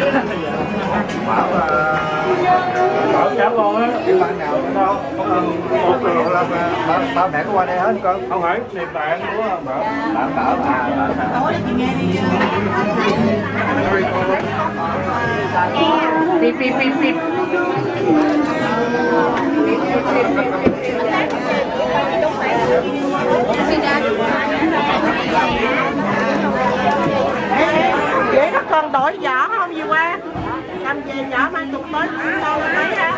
chứ bảo là bảo cháu con á cái bạn nào đâu một người là ba, ba mẹ có qua đây hết con không phải thì bạn của bảo bạn bảo à bạn bảo Pip, pip, pip, pip. Vậy nó còn đổi vỏ không gì qua? Cầm về vỏ mang tục tới đâu lấy ha?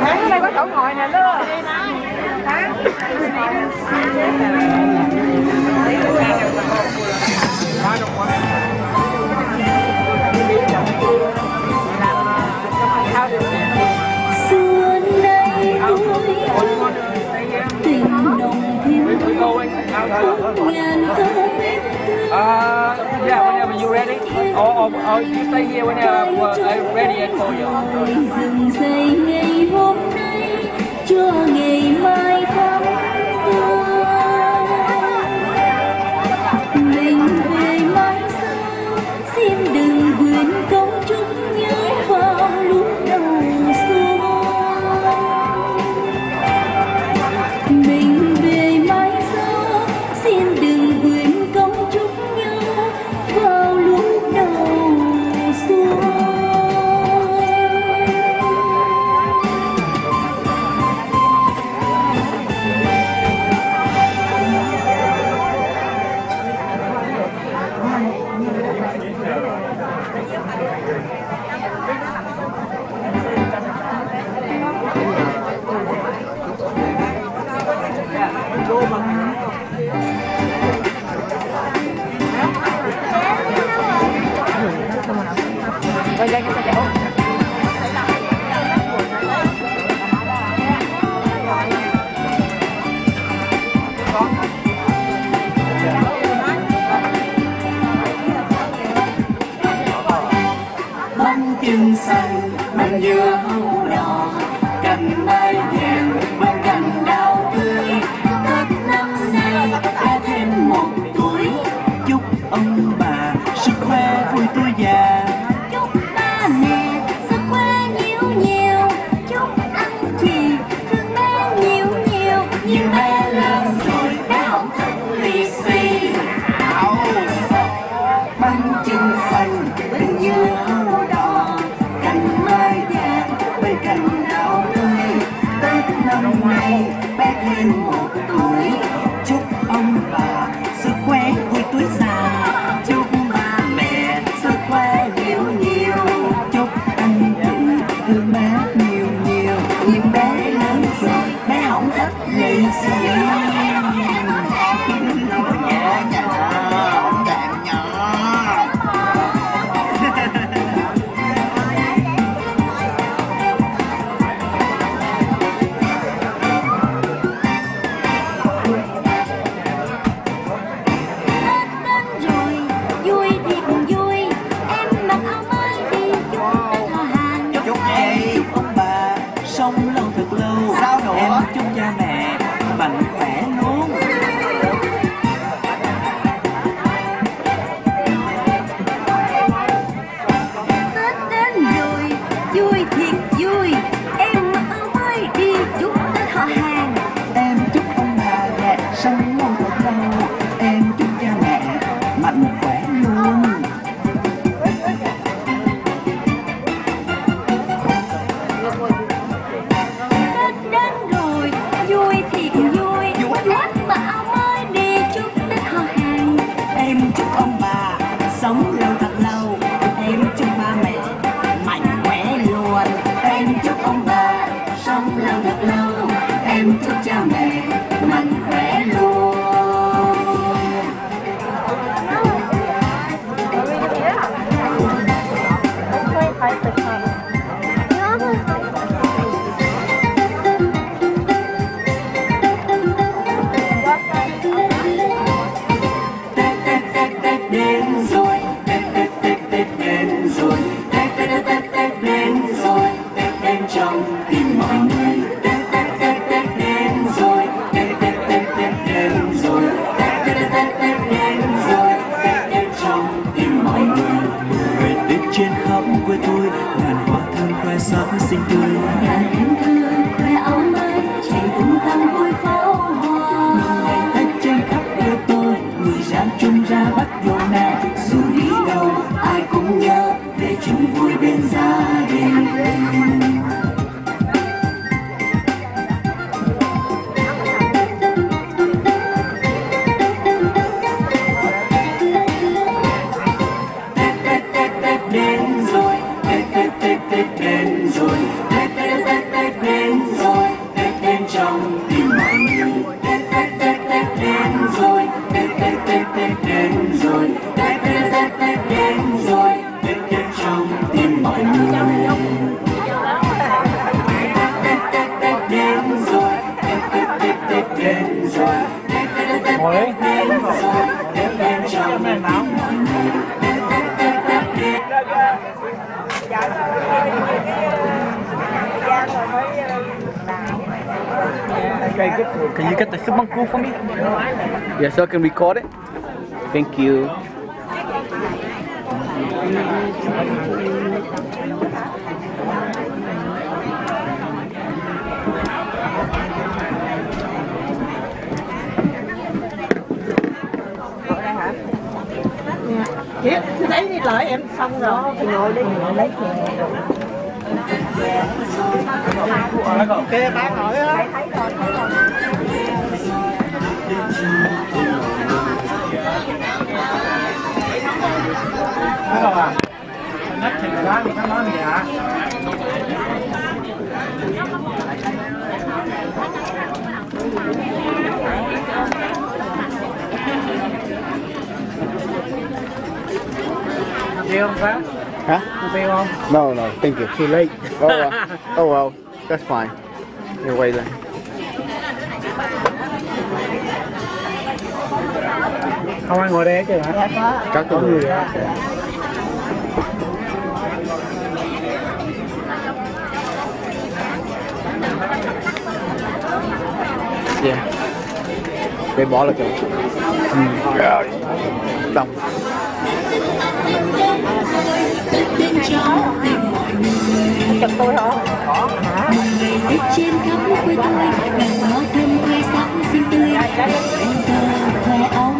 Ở đây có chỗ ngồi nè đó. xưa nay tôi tình nồng thiếu ngàn câu biết Uh, yeah, whenever you're ready. Or, or, or you stay here whenever uh, I'm ready and call you cho ngày mai thắm bánh chưng xanh bánh dưa hấu đỏ cành mai vàng thêm một tuổi. Chúc ông bà sức khỏe vui tuổi già. Chúc ba mẹ sức khỏe nhiều nhiều. Chúc anh chị thương bé nhiều nhiều. Nhưng bé lớn rồi, bé không thích lì xì bà sống lâu thật lâu. Em chúc ba mẹ mạnh khỏe luôn. Em chúc ông bà sống lâu thật lâu. Em chúc cha mẹ xinh Can you get the super cool for me? So I can record it. Thank you. Thấy đi lợi em xong rồi thì ngồi đi lấy kìa ba ngồi á Thấy không à? Nhất thì đó thì nó nói gì hả? Không Phát? Huh? Có không? No, no, thank you. Too late. Oh well. oh well. That's fine. You're waiting. Không ai ngồi đây chứ hả? Các Có người hả? Yeah. Để bỏ là chồng. Ừ. tôi chụp Có. hả? Ngày trên khắp quê tôi đàn hoa thơm khoe sắc xinh tươi. Em thơ khoe áo